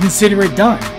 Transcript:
consider it done.